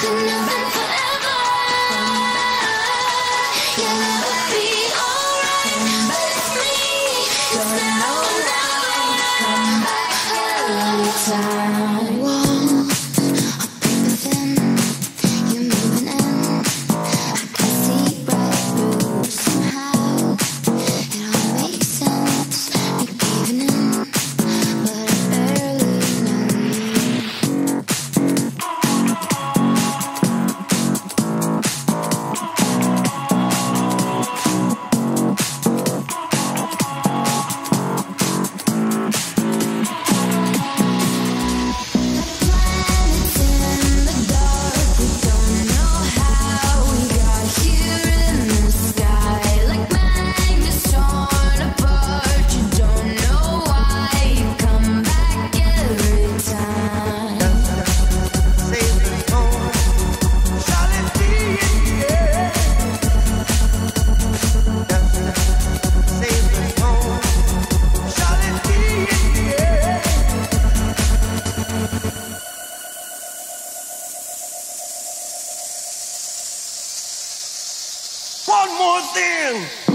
could never forever. Yeah. One more thing.